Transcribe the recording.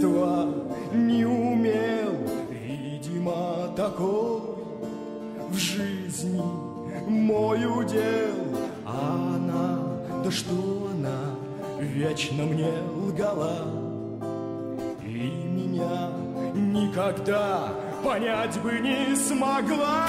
детства не умел, видимо, такой в жизни мой удел. А она, да что она, вечно мне лгала, и меня никогда понять бы не смогла.